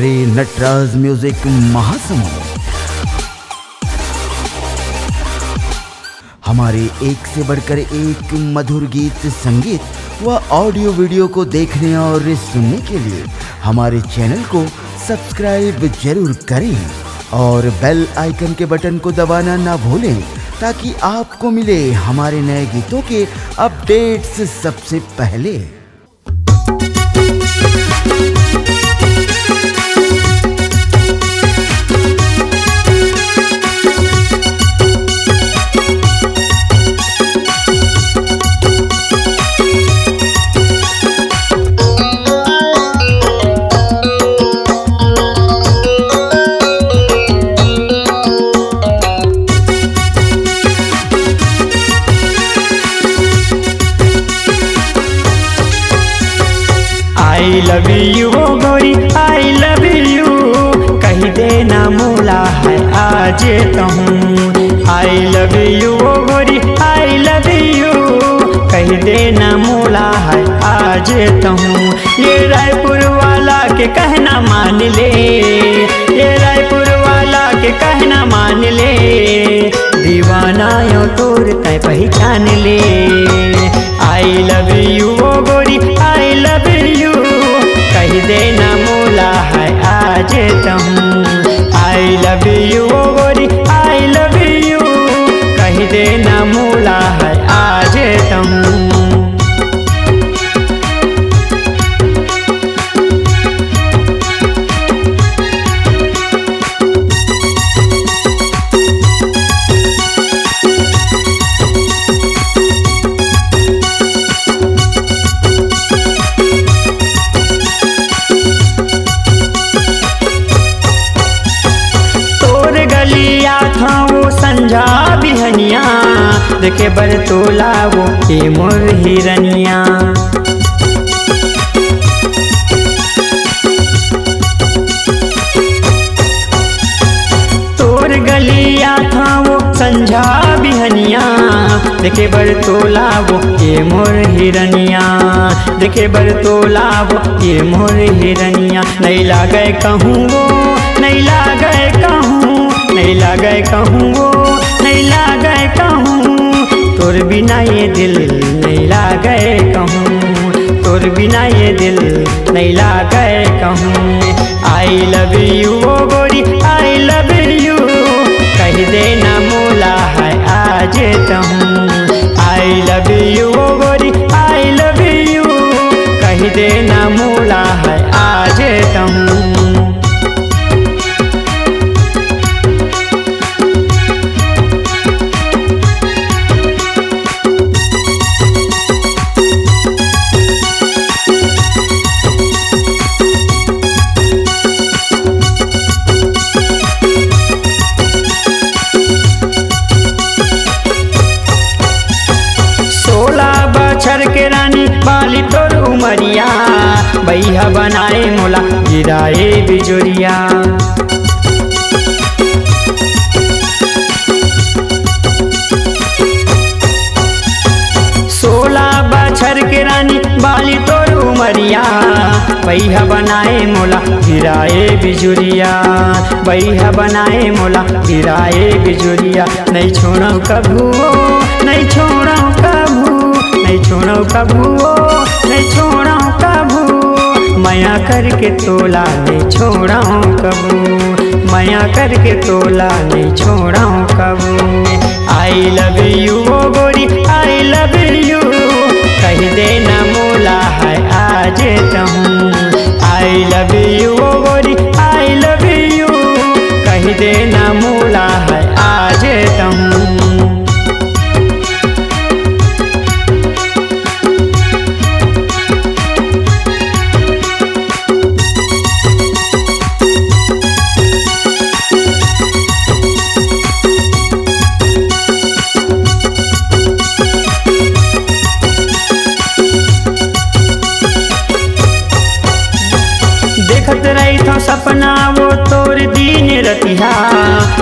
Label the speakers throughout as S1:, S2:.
S1: Shri Nataraj music Mahasamund. हमारे एक से बढ़कर एक मधुर गीत संगीत व ऑडियो वीडियो को देखने और सुनने के लिए हमारे चैनल को सब्सक्राइब ज़रूर करें और बेल आइकन के बटन को दबाना ना भूलें ताकि आपको मिले हमारे नए गीतों के अपडेट्स सबसे पहले।
S2: लव यू गोरी आई लव यू कह देना मोला है, आज कहूँ। आई लव यू गोरी आई लव यू कह देना मोला है, आज कहूँ। ये रायपुर वाला के कहना मान ले। ये रायपुर वाला के कहना मान ले। दीवाना यो तोर तय पहचान ले। आई लव यू आज तहूँ देखे बर तोला वो के मोर हिरनिया। तोर गलिया था वो संझा बिहनिया। देखे बर तोला वो के मोर हिरनिया। देखे बर तोला वो के मोर हिरनिया। नहीं लागे कहूँ वो, नहीं लागे कहूँ, नहीं लागे कहूँ वो। बिना ये दिल नहीं लागे कहूँ। तोर बिना ये दिल नहीं लागे कहूँ। आई लव यू ओ गोरी आई लव यू कह देना मोला है आज तहूँ। आई लव यू उमरिया बैहा बनाए मोला, गिराए बिजोरिया। सोलह बछर के रानी बाली तोर उमरिया बैहा बनाए मोला, गिराए बिजुरिया। बैहा बनाए मोला, गिराए बिजुरिया। नहीं छोड़ो कभू नहीं छोड़ो कभू नहीं छोड़ो कभू नहीं छोड़ा कबू। माया करके तोला नहीं छोड़ा कबू। माया करके तोला नहीं छोड़ा कबू। आई लव यू ओ गोरी आई लव यू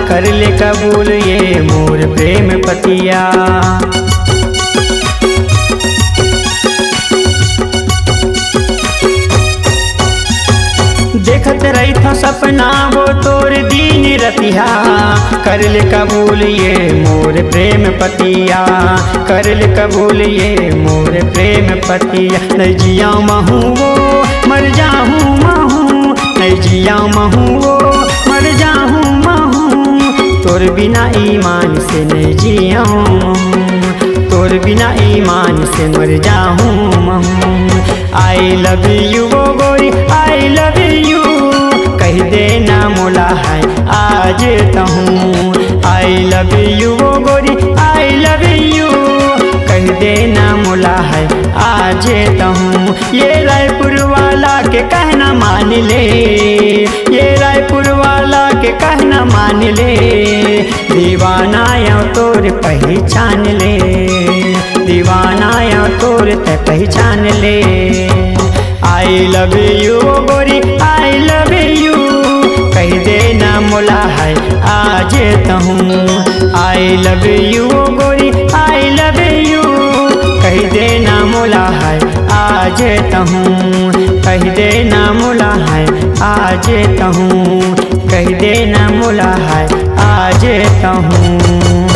S2: कर ले कबूल ये मोर प्रेम पतिया। देखत रही था सपना वो तोर दीन रतिया। कर ले कबूल ये मोर प्रेम पतिया। कर ले कबूल ये मोर प्रेम पतिया। नहीं जिया महू वो, मर जाहूँ महू। नहीं जिया महू वो बिना ईमान से नहीं जिया तोर बिना ईमान से मर जाहूँ आई लव यू वो गोरी आई लव यू। कह देना मोला है, आज तहूँ। आई लव यू वो गोरी आई लव यू। कह देना मोला है, आज तहूँ। ये रायपुर वाला के कहना मान ले। ये रायपुर वाला मान ले। दीवाना या तोर पहचान ले। दीवाना या तोर ते पहचान ले। आई लव यू गोरी आई लव यू कह देना मोला है, आज तहूँ आई लव यू गोरी आई लव यू कह देना मोला है, आज तहूँ कह दे देना मुला है आज तहूँ कह देना मुला है आज तहूँ